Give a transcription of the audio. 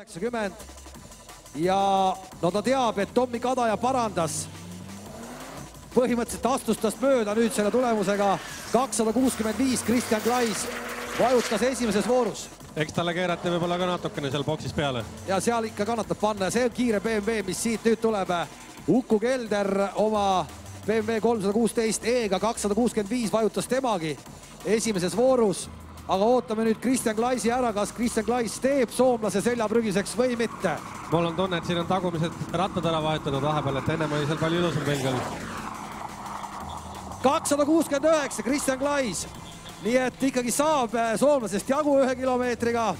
kaheksakümmend. ja no ta teab, et Tommy Kadaja parandas. põhimõtteliselt astus tast mööda nüüd selle tulemusega kakssada kuuskümmend viis. Kristjan Klais vajutas esimeses voorus eks talle keerati võib-olla ka natukene seal boksis peale. ja seal ikka kannatab panna ja see on kiire BMW, mis siit nüüd tuleb. Uku Kelder oma BMW kolmsada kuusteist E-ga kakssada kuuskümmend viis vajutas temagi esimeses voorus. Aga ootame nüüd Kristjan Klaisi ära, kas Kristjan Klais teeb soomlase seljaprügiseks või mitte. mul on tunne, et siin on tagumised rattad ära vahetatud vahepeal, et ennem oli seal palju ilusam pelgel. kakssada kuuskümmend üheksa, Kristjan Klais nii et ikkagi saab soomlasest jagu ühe kilomeetriga